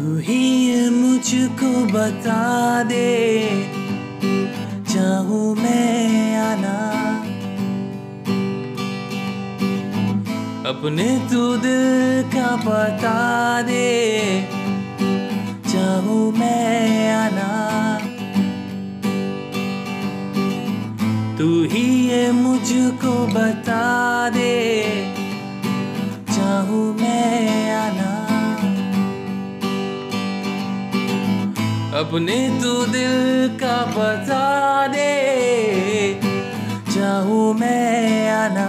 तू ही ये मुझको बता दे। चाहूँ मैं आना। अपने तू दिल का बता दे। चाहूँ मैं आना। तू ही ये मुझको बता दे। अपने तू दिल का बता दे। चाहूँ मैं आना।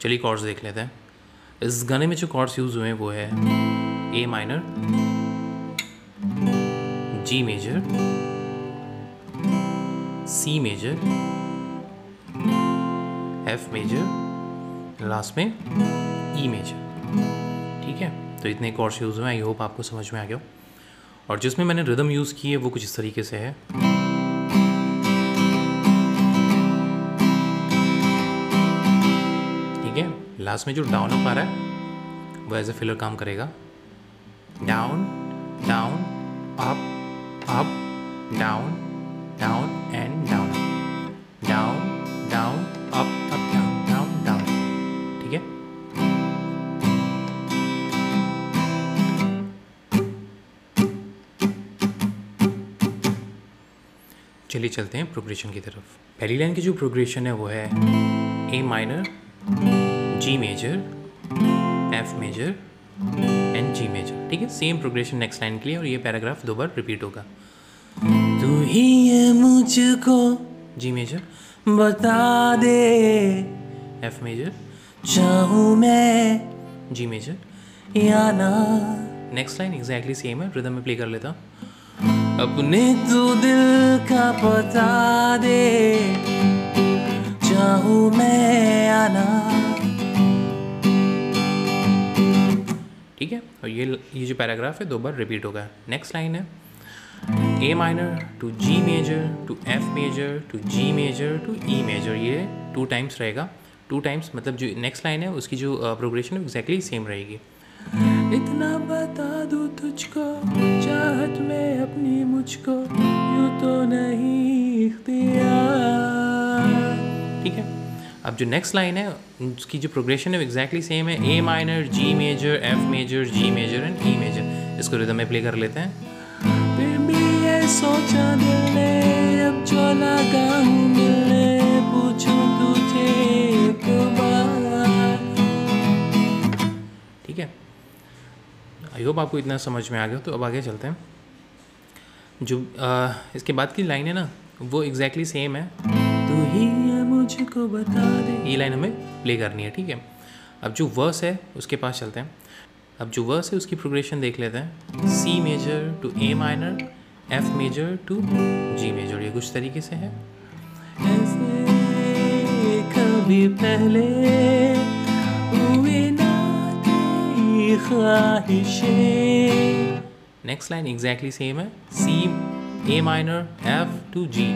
चलिए कॉर्ड्स देख लेते हैं। इस गाने में जो कॉर्ड्स यूज़ हुए हैं, वो है A minor G major C major F major last में ई मेजर ठीक है? तो इतने कॉर्ड्स यूज़ हुए आई होप आपको समझ में आ गया और जिसमें मैंने रिदम यूज़ की है, वो कुछ इस तरीके से है। ठीक है? लास्ट में जो डाउन अप आ रहा है, वो एज ए फिलर काम करेगा। Down down up up down down and down चलिए चलते हैं प्रोग्रेशन की तरफ़। पहली लाइन की जो प्रोग्रेशन है वो है A minor G major F major and G major ठीक है? सेम प्रोग्रेशन नेक्स्ट लाइन के लिए और ये पैराग्राफ दो बार रिपीट होगा। तू ही ये मुझको। जी मेजर बता दे। एफ़ मेजर चाहूँ मैं। जी मेजर या ना। नेक्स्ट लाइन एग्जैक्टली सेम है। रिदम में प्ले कर लेता हूँ। अपने तू दिल का बता दे। चाहूँ मैं आना। ठीक है, और ये ये जो पैराग्राफ है, दो बार रिपीट होगा। नेक्स्ट लाइन है। A minor to G major to F major to G major to E major ये टू टाइम्स रहेगा। टू टाइम्स मतलब जो नेक्स्ट लाइन है, उसकी जो प्रोग्रेशन है एग्जैक्टली सेम रहेगी। इतना बता दो तुझको चाहत में अपनी मुझको यूँ तो नहीं इख्तियार ठीक है? अब जो नेक्स्ट लाइन है उसकी जो प्रोग्रेशन है एग्जैक्टली सेम है. A minor G major F major G major and E major इसको रिदम में प्ले कर लेते हैं. फिर भी ये सोचा दिल ने अब जो लगा हूँ मिलने पूछूँ तुझे एक बार? ठीक है? आई होप आपको इतना समझ में आ गया तो अब आगे चलते हैं. जो आ, इसके बाद की लाइन है ना वो एग्जैक्टली सेम है। तू ही ये मुझको बता दे। ये लाइन हमें प्ले करनी है ठीक है? अब जो वर्स है उसके पास चलते हैं। अब जो वर्स है उसकी प्रोग्रेशन देख लेते हैं। C major to A minor F major to G major ये कुछ तरीके से है। ऐसे कभी पहले हुए ना ख्वाहिशें। नेक्स्ट लाइन एग्जैक्टली सेम है. C A minor F to G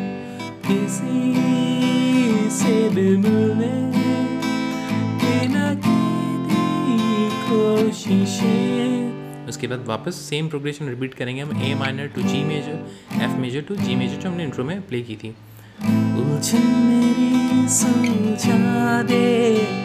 उसके बाद वापस सेम प्रोग्रेशन रिपीट करेंगे हम. A minor to G major F major to G major जो हमने इंट्रो में प्ले की थी. उलझन मेरी सुलझा दे।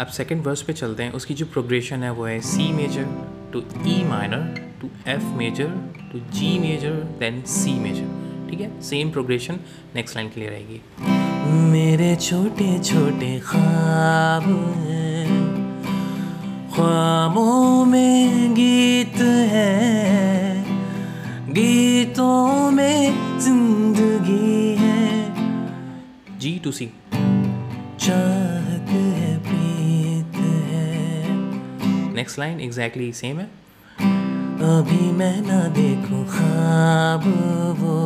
अब सेकंड वर्स पे चलते हैं। उसकी जो प्रोग्रेशन है, वो है C major to E minor to F major to G major then C major ठीक है? सेम प्रोग्रेशन नेक्स्ट लाइन के लिए रहेगी। मेरे छोटे छोटे ख्वाब ख्वाबों में गीत है। गीतों में ज़िंदगी है। जी टू सी चाहत नेक्स्ट लाइन एग्जैक्टली सेम है अभी मैं ना देखूँ ख्वाब वो,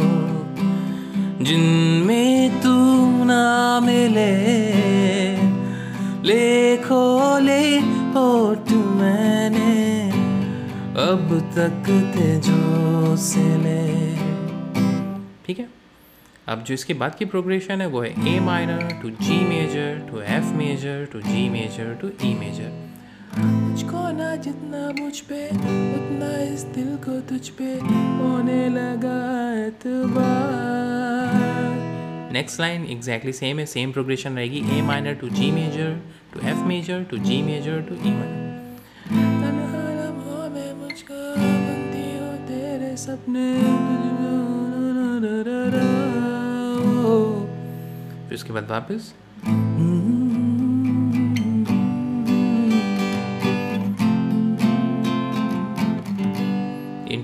जिनमें तू ना मिले। ले खोले होठ मैंने, अब तक थे जो से ले। ठीक है? अब जो इसके बाद की प्रोग्रेशन है, वो है A minor to G major to F major to G major to E major मुझको ना जितना मुझ पे उतना इस दिल को तुझ पे होने लगा नेक्स्ट लाइन एग्जैक्टली सेम है सेम प्रोग्रेशन रहेगी A minor to G major to F major to G major to E minor तन्हा लम्हों मुझको बनती हो तेरे सपने फिर उसके बाद वापस?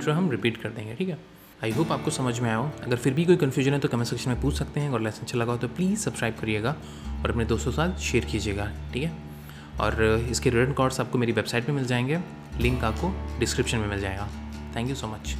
इंट्रो हम रिपीट कर देंगे, ठीक है? आई होप आपको समझ में आया हो। अगर फिर भी कोई कन्फ्यूज़न है तो कमेंट सेक्शन में पूछ सकते हैं और लेसन अच्छा लगा हो तो प्लीज़ सब्सक्राइब करिएगा और अपने दोस्तों के साथ शेयर कीजिएगा, ठीक है? और इसके रिटर्न कॉर्ड्स आपको मेरी वेबसाइट पर मिल जाएँगे। लिंक आपको डिस्क्रिप्शन में मिल जाएगा। Thank you so much